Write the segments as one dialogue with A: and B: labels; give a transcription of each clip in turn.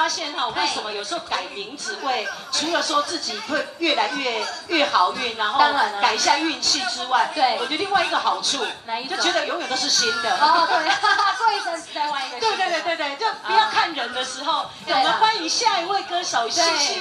A: 发现哈，为什么有时候改名字会除了说自己会越来越越好运，然后改一下运气之外，
B: 对，
A: 我觉得另外一个好处，就觉得永远都是新的。
B: 哦，对，过一阵子再换一个。
A: 对对对对对，就不要看人的时候，我们欢迎下一位歌手，谢谢。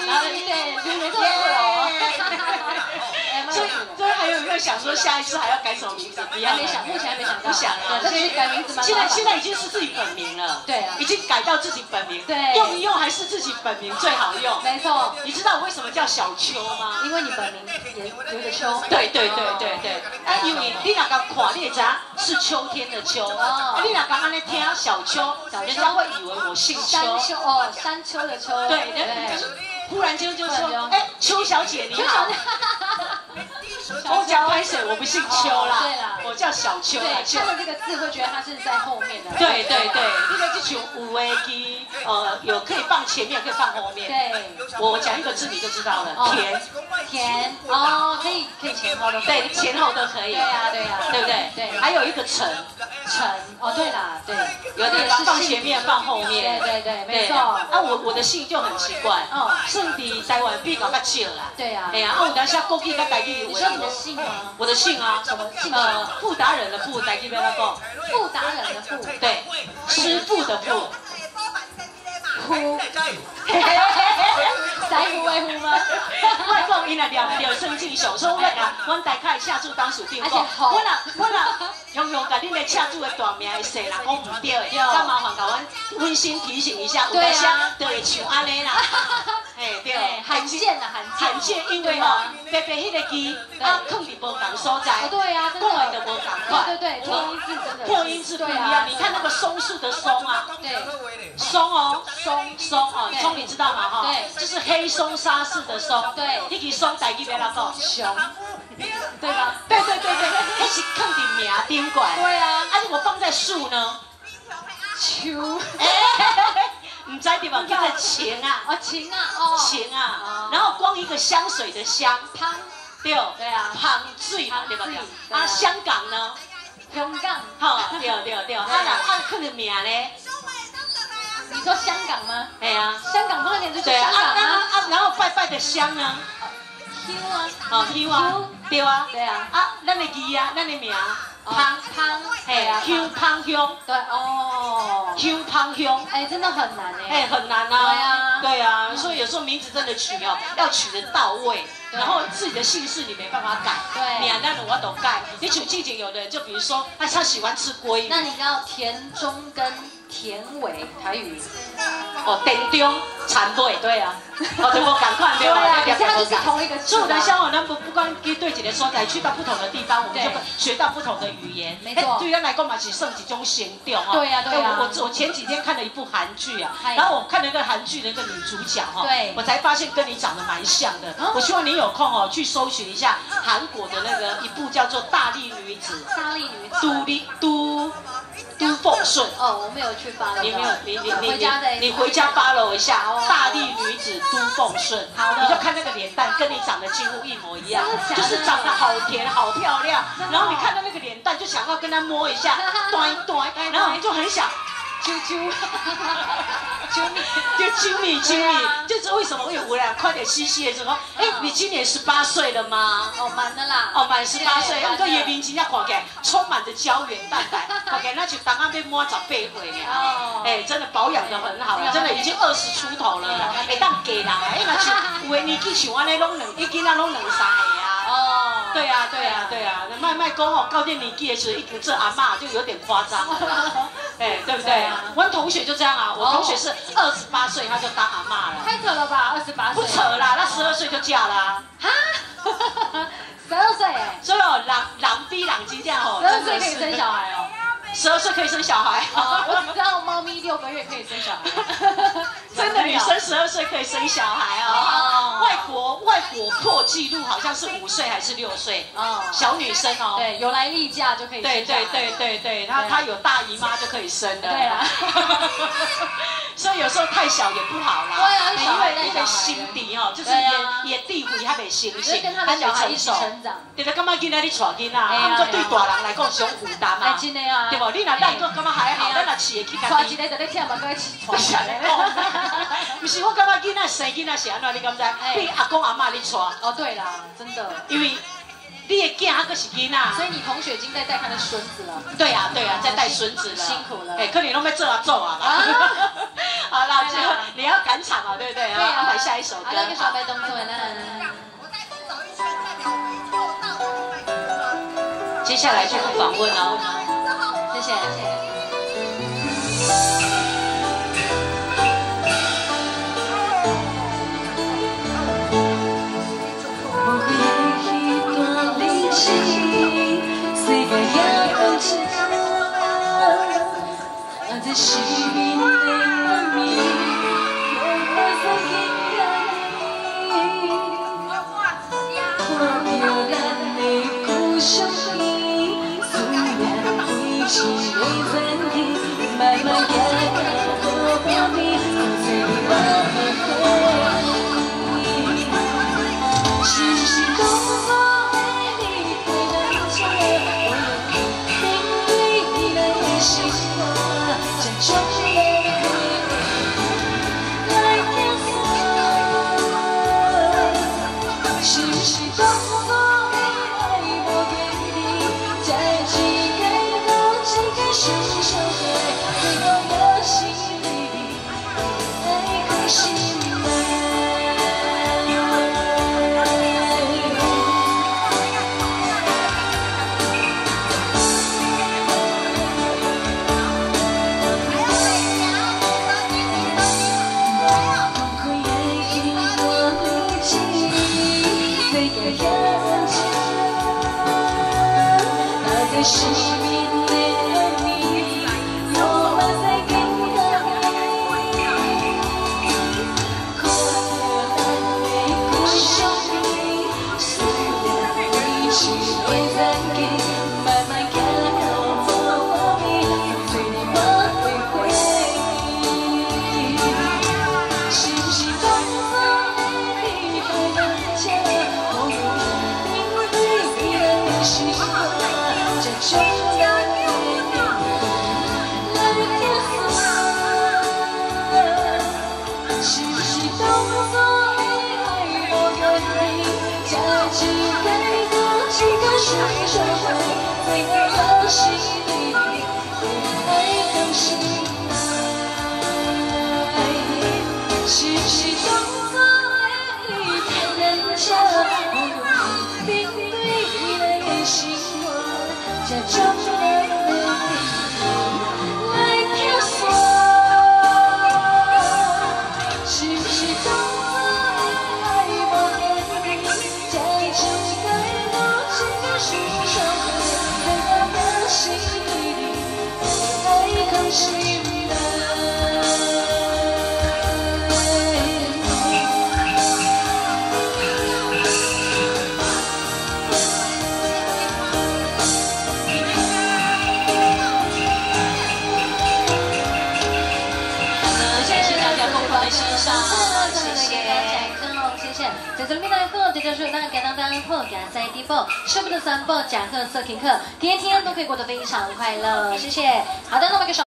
A: 所以，所以还有没有想说下一次还要改什么名字？
B: 你还，没想，目前还没想到。不
A: 想
B: 啊，现在改名字吗？
A: 现在现在已经是自己本名了。
B: 对啊，
A: 已经改到自己本名。
B: 对，
A: 用一用还是自己本名最好用。
B: 没错。
A: 你知道我为什么叫小秋吗？
B: 因为你本名也有个秋。
A: 对对对对对。啊，因为你那个垮列闸是秋天的秋。哦。你那刚刚那听小秋，人家会以为我姓秋。
B: 山丘哦，山丘的丘。
A: 对对。忽然间就说，哎，秋小姐你好。我叫拍水，我不姓邱啦，
B: 对啦，
A: 我叫小邱
B: 对，看到这个字会觉得它是在后面的。
A: 对对对，这个就求五 A G，呃，有可以放前面，可以放后面。
B: 对，
A: 我讲一个字你就知道了，田。
B: 田哦，可以可以前后都，
A: 对，前后都可以。
B: 对呀对呀，
A: 对不对？
B: 对。
A: 还有一个陈，
B: 陈哦，对啦，对，
A: 有的也是放前面放后面。
B: 对对对，没错。
A: 啊，我我的姓就很奇怪，哦，圣地台湾比较较少啦。
B: 对啊。
A: 哎呀，啊，我等下过去跟台语。
B: 你说你的姓吗？
A: 我的姓啊，
B: 什么姓？呃，
A: 傅达人的傅，在这边那个。
B: 傅达人的傅。
A: 对，师傅的傅。
B: 傅。在乎维护吗？
A: 外公因来聊聊生进手，所以我讲，阮大凯下注当属定
B: 过。
A: 我啦，我啦，用用甲恁的下注的大名的说啦，讲唔对的，再麻烦甲阮温馨提醒一下，有当时就会像安尼啦。
B: 哎，对，罕见啦，
A: 罕见，因为吼，白白迄个字啊，放伫无同所在，
B: 对啊，
A: 讲话就无同款，
B: 对破音字真的，
A: 破音字不一样。你看那个松树的松啊，
B: 对，
A: 松哦，松松哦，松你知道吗？哈，
B: 对，
A: 就是黑松沙士的松，
B: 对，
A: 一起松在一边那个
B: 熊，对吧？
A: 对对对对，它是放伫名顶管，
B: 对啊，
A: 啊，如果放在树呢？
B: 秋。
A: 唔知对吧？叫做情啊，
B: 哦情啊，哦。
A: 情啊，然后光一个香水的香，
B: 香，
A: 对，
B: 对啊，
A: 香水，对吧？啊，香港呢？
B: 香港，
A: 好，对对对，啊，啊，看的名咧？
B: 你说香港吗？
A: 哎呀，
B: 香港不能点就香港啊，
A: 啊，然后拜拜的香呢？
B: 香啊，
A: 哦，香啊，对啊，
B: 对啊，
A: 啊，咱的字啊，咱的名。
B: 汤汤，
A: 嘿啊，Q 汤香，
B: 对哦
A: ，Q 汤香，
B: 哎，真的很难哎，
A: 哎，很难啊，对啊，对啊，所以有时候名字真的取哦，要取得到位，然后自己的姓氏你没办法改，
B: 对，
A: 你啊，那我都改，你取近景有的人就比如说，他他喜欢吃龟，
B: 那你要田中跟。田尾台语，
A: 哦，田中产队，对啊，哦，对我赶快对
B: 啊，其实它就是同一个
A: 字。所以我们不不光跟对几个所在，去到不同的地方，我们就学到不同的语言。
B: 没错，
A: 对咱来讲嘛是算一种行调
B: 哈。对啊对呀。
A: 我我前几天看了一部韩剧啊，然后我看了一个韩剧的一个女主角哈，
B: 对，
A: 我才发现跟你长得蛮像的。我希望你有空哦去搜寻一下韩国的那个一部叫做《大力女子》。
B: 大力女子。
A: 都力都。都 奉。顺
B: 哦，我没有去发，
A: 你没有，你你你你你回家 follow 一下，大力女子都奉顺，
B: 好的，
A: 你就看那个脸蛋，跟你长得几乎一模一样，就是长得好甜好漂亮，然后你看到那个脸蛋，就想要跟他摸一下，端一端，然后你就很想。啾啾，啾咪，就啾咪啾咪，就是为什么会有人快点吸吸的时候，哎，你今年十八岁了吗？
B: 哦，满的啦，
A: 哦，满十八岁，那个叶明真正看起来充满着胶原蛋白，看起来那就刚刚被摸十八岁了，哦，哎，真的保养的很好了，真的已经二十出头了，哎当嫁人，哎，那是有的年纪像我那拢两，一囡仔拢两三个啊，哦。对啊，对啊，对啊，那卖卖公吼，高店年纪的时候，一听这阿妈就有点夸张，哎，对不对？我同学就这样啊，我同学是二十八岁他就当阿妈了，
B: 太扯了吧，二十八岁？
A: 不扯啦，那十二岁就嫁啦，
B: 哈，十二岁哎，
A: 所以哦，狼狼逼狼精这样哦，
B: 十二岁可以生小孩哦。
A: 十二岁可以生小孩，
B: 我只知道猫咪六个月可以生小孩，
A: 真的女生十二岁可以生小孩哦。外国外国破纪录好像是五岁还是六岁哦，小女生哦，
B: 对，有来例假就可以。
A: 对对对对对，她她有大姨妈就可以生的。
B: 对啊，
A: 所以有时候太小也不好啦。
B: 对啊，
A: 因为那个心底哦，就是也也地位还没形成，
B: 还没成熟。
A: 对的，干嘛今天你带囡仔？他们说对大人来讲上负担嘛。
B: 真的啊。
A: 你若咱个感觉还好，咱若饲会起家己。
B: 带一个在咧忝嘛，搁一起带下来。
A: 是我感觉囡仔生囡仔是安怎，你敢知？被阿公阿妈你带。
B: 哦，对啦，真的。
A: 因为你的囝还个是囡仔，
B: 所以你同学已经在带他的孙子了。
A: 对呀，对呀，在带孙子了。
B: 辛苦了。
A: 哎，可你拢要做啊做啊。好了，你要赶场啊，对不对？
B: 对啊。
A: 安排下一首歌。
B: 好，那个小白动作呢？
A: 接下来就是访问哦。
B: 谢谢。谢谢。She didn't think. existir. change. 这种爱会如何来决算？在这里面来贺，这就是那个当当贺感在第波，舍不得三波，甲贺色听课，天天都可以过得非常快乐，谢谢。好的，那么给。